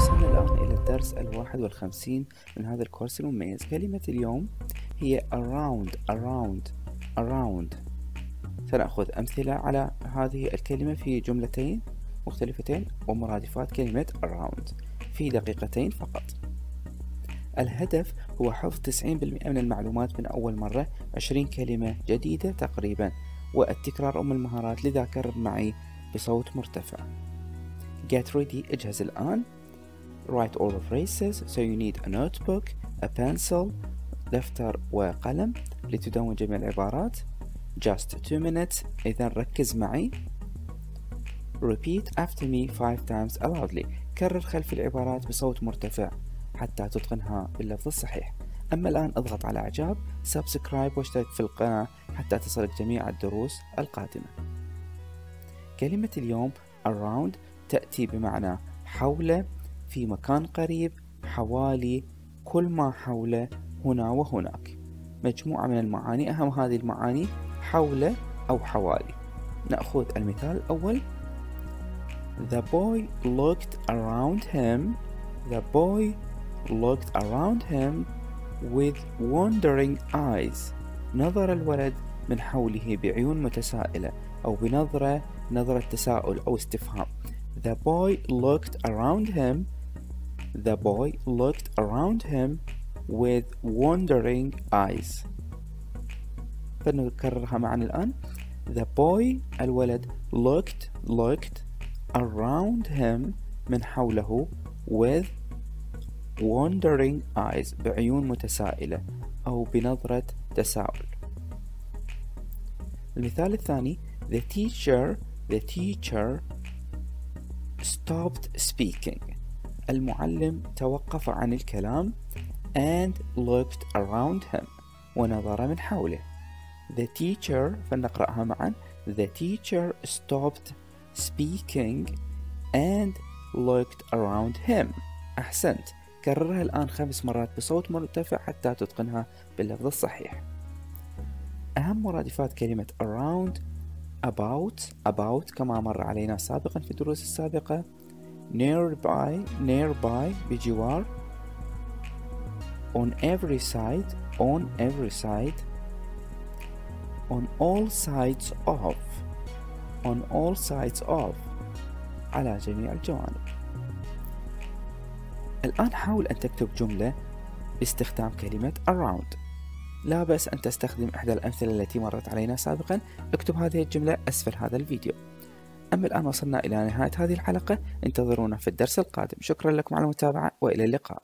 وصلنا الآن إلى الدرس الواحد والخمسين من هذا الكورس المميز. كلمة اليوم هي around around around. سنأخذ أمثلة على هذه الكلمة في جملتين مختلفتين ومرادفات كلمة around. في دقيقتين فقط. الهدف هو حفظ 90% من المعلومات من أول مرة 20 كلمة جديدة تقريبا والتكرار أم المهارات لذا كرر معي بصوت مرتفع. Get ready اجهز الآن. Write all the phrases so you need a notebook, a pencil, دفتر وقلم لتدون جميع العبارات. Just two minutes. إذا ركز معي. Repeat after me five times loudly. كرر خلف العبارات بصوت مرتفع حتى تتقنها باللفظ الصحيح. أما الآن اضغط على إعجاب سبسكرايب واشترك في القناة حتى تصلك جميع الدروس القادمة. كلمة اليوم around تأتي بمعنى حول في مكان قريب حوالي كل ما حوله هنا وهناك. مجموعة من المعاني أهم هذه المعاني حول أو حوالي. نأخذ المثال الأول. The boy looked around him. The boy looked around him with wondering eyes. نظر الولد من حوله بعيون متسائلة أو بنظرة نظرة تساؤل أو استفهام. The boy looked around him The boy looked around him with wondering eyes فنكررها معا الآن The boy الولد looked looked around him من حوله with wondering eyes بعيون متسائلة أو بنظرة تساؤل المثال الثاني The teacher The teacher stopped speaking المعلم توقف عن الكلام and looked around him ونظر من حوله. The teacher فلنقرأها معا. The teacher stopped speaking and looked around him. أحسنت. كررها الآن خمس مرات بصوت مرتفع حتى تتقنها باللفظ الصحيح. أهم مرادفات كلمة around about about كما مر علينا سابقا في الدروس السابقة. Nearby nearby بجوار on every side on every side on all sides of on all sides of على جميع الجوانب. الآن حاول أن تكتب جملة باستخدام كلمة around. لا بأس أن تستخدم إحدى الأمثلة التي مرت علينا سابقا. اكتب هذه الجملة أسفل هذا الفيديو. أما الآن وصلنا إلى نهاية هذه الحلقة. انتظرونا في الدرس القادم. شكرا لكم على المتابعة وإلى اللقاء.